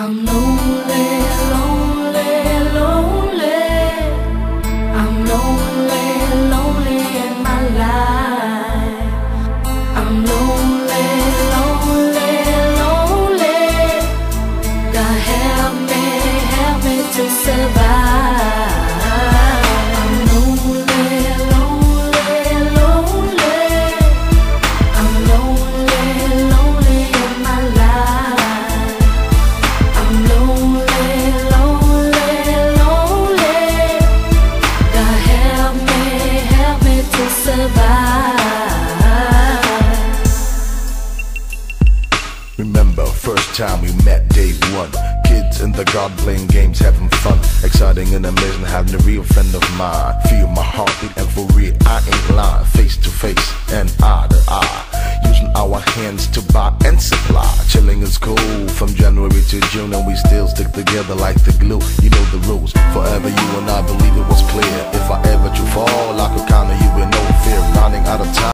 I'm lonely, lonely, lonely. I'm lonely, lonely in my life. I'm lonely, lonely, lonely. God help me, help me to survive. Remember, first time we met, day one. Kids in the garden playing games, having fun. Exciting and amazing, having a real friend of mine. Feel my heartbeat, and for real, I ain't lying. Face to face and eye to eye. Using our hands to buy and supply. Chilling is cool from January to June, and we still stick together like the glue. You know the rules. Forever, you and I believe